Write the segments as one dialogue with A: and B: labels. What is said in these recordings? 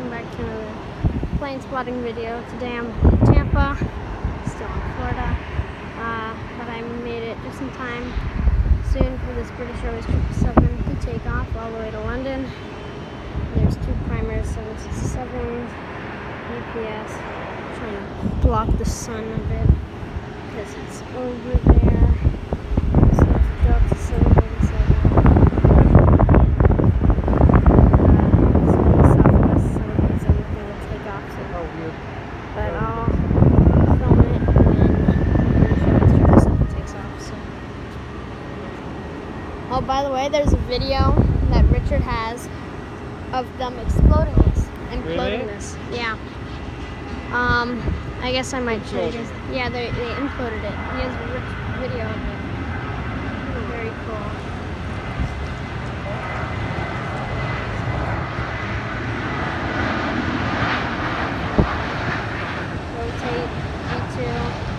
A: welcome back to another plane spotting video. Today I'm in Tampa, still in Florida, uh, but I made it just in time soon for this British Airways 777 to take off all the way to London. There's two Primers 767 UPS. I'm trying to block the sun a bit because it's over there. So there's Delta 737. But I'll film it and then show it as it takes off. So. Oh, by the way, there's a video that Richard has of them exploding this, imploding
B: Really?
A: this. Yeah. Um, I guess I might show you guys. Yeah, they, they imploded it. He has a rich video of it. Very cool. Rotate E2.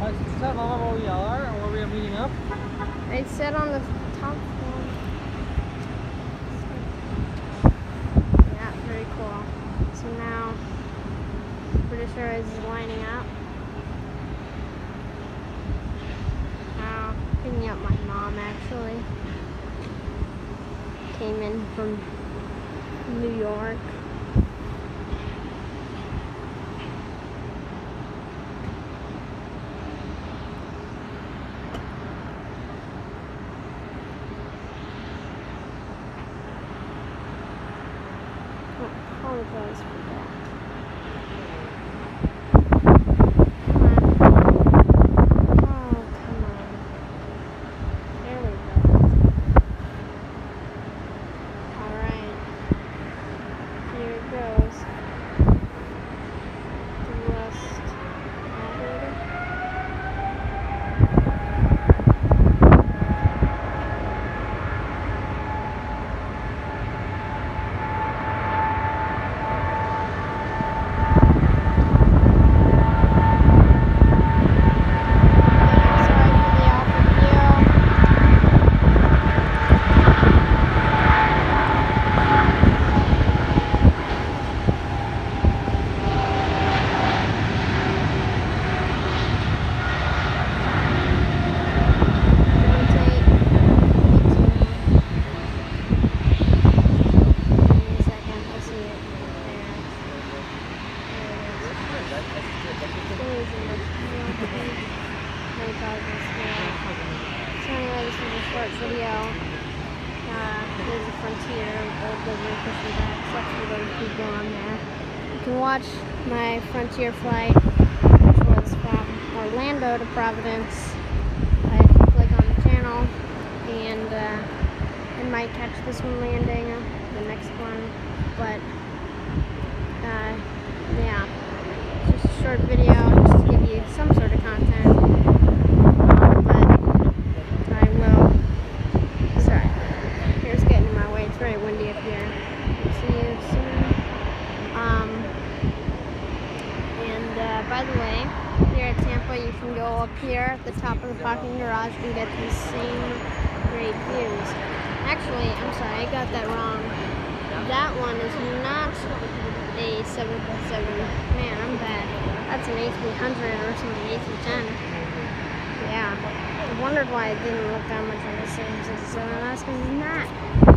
B: Uh, Is that Mama where we are and where we are meeting up?
A: It said on the top floor. Yeah, very cool. So now British Airways is lining up. Now picking up my mom actually. Came in from New York. I apologize for that. Come on. Oh, come on. There we go. Alright. Here it goes. The west elevator. Sorry for the awful view. Rotate. Give me a second. I see it. There. There it is. So anyway, this is a short video. Uh, there's a Frontier old delivery pushing back. Sucks for those people on there. You can watch my Frontier flight, which was from Orlando to Providence. I click on the channel, and uh, I might catch this one landing, uh, the next one, but uh, yeah, it's just a short video just to give you some sort of content. Um, but I will. Sorry, here's getting in my way. It's very windy up here. See you soon. Um, and uh, by the way, here at Tampa, you can go up here at the top of the parking garage and get these same great views. Actually, I'm sorry, I got that wrong. That one is not a 747. Man, I'm bad. That's an A300 or something, A310. Yeah. I wondered why it didn't look that much like the same 67. That's because it's not.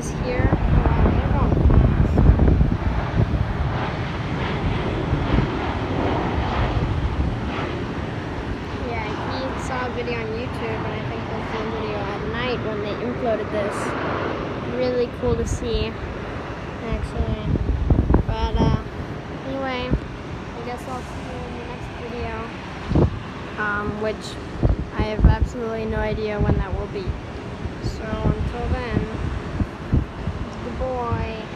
A: is here. Yeah, he saw a video on YouTube, and I think the same video at night when they imploded this. Really cool to see, actually. But uh, anyway, I guess I'll see you in the next video, um, which I have absolutely no idea when that will be. So until then boy.